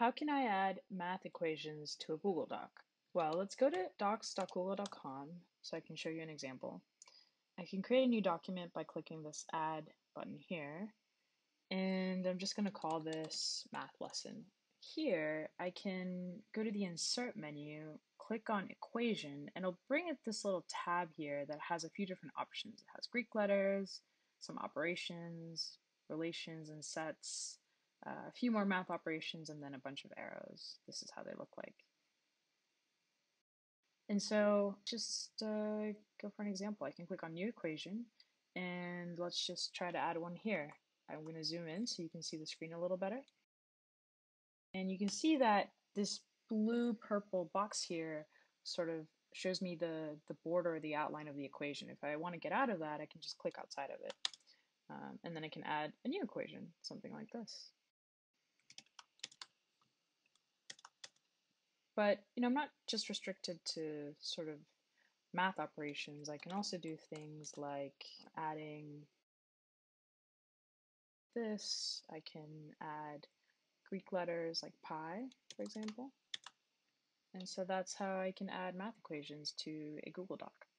How can I add math equations to a Google Doc? Well, let's go to docs.google.com so I can show you an example. I can create a new document by clicking this add button here. And I'm just going to call this math lesson. Here, I can go to the insert menu, click on equation, and it'll bring up this little tab here that has a few different options. It has Greek letters, some operations, relations and sets, uh, a few more math operations, and then a bunch of arrows. This is how they look like. And so just uh, go for an example. I can click on new equation and let's just try to add one here. I'm going to zoom in so you can see the screen a little better. And you can see that this blue purple box here sort of shows me the, the border the outline of the equation. If I want to get out of that, I can just click outside of it. Um, and then I can add a new equation, something like this. But you know, I'm not just restricted to sort of math operations. I can also do things like adding this. I can add Greek letters like pi, for example. And so that's how I can add math equations to a Google Doc.